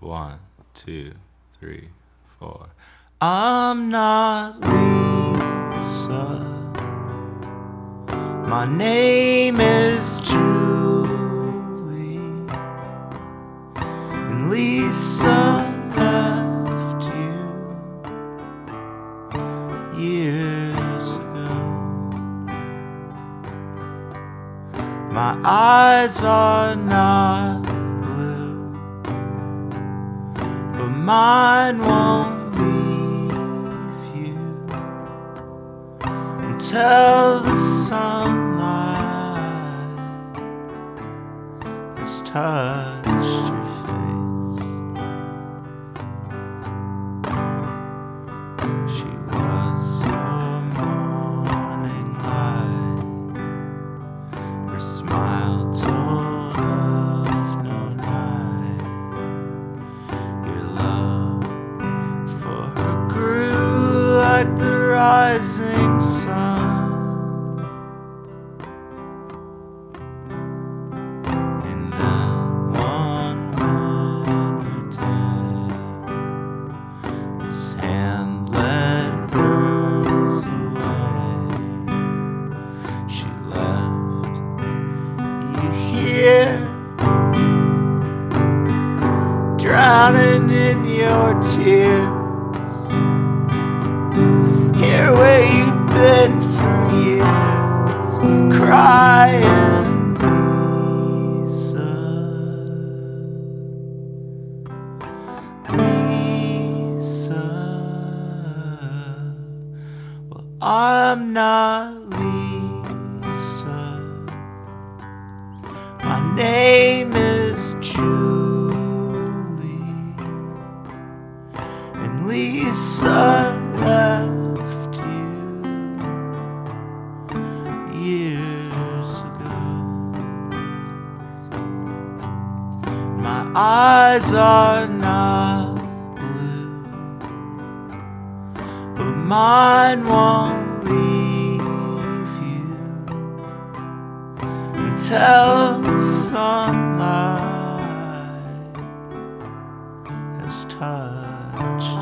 One, two, three, four. I'm not Lisa. My name is Julie. And Lisa left you years ago. My eyes are not mine won't leave you until the sunlight has touched rising sun. And then one winter day, his hand led hers away. She left you here, drowning in your tears. I'm not Lisa. My name is Julie. And Lisa left you years ago. My eyes are not mine won't leave you. Until the sunlight has touched